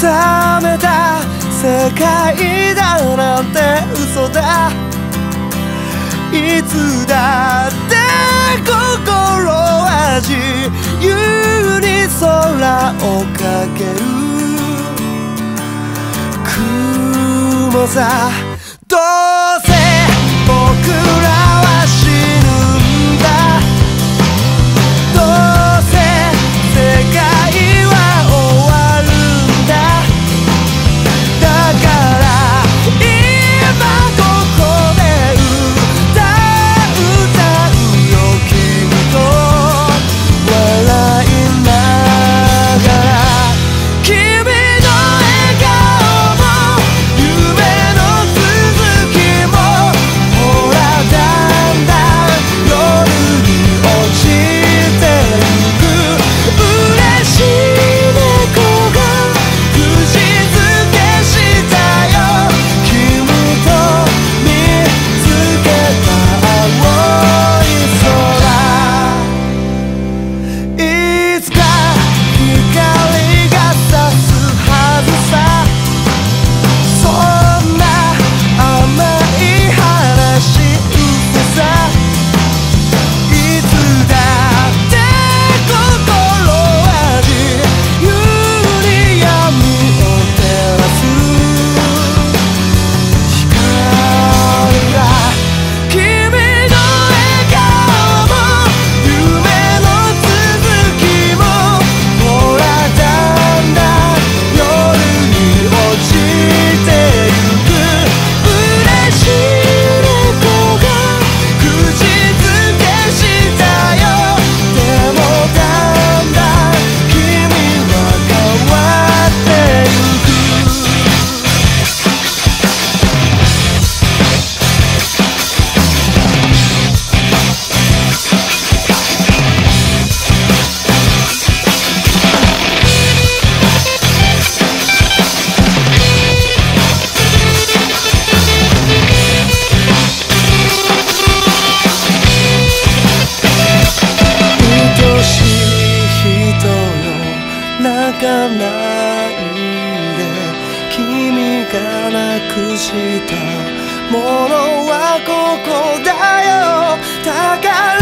覚めた世界だなんて嘘だ。いつだって心は自由に空をかける。雲さどうせからくしたものはここだよ。宝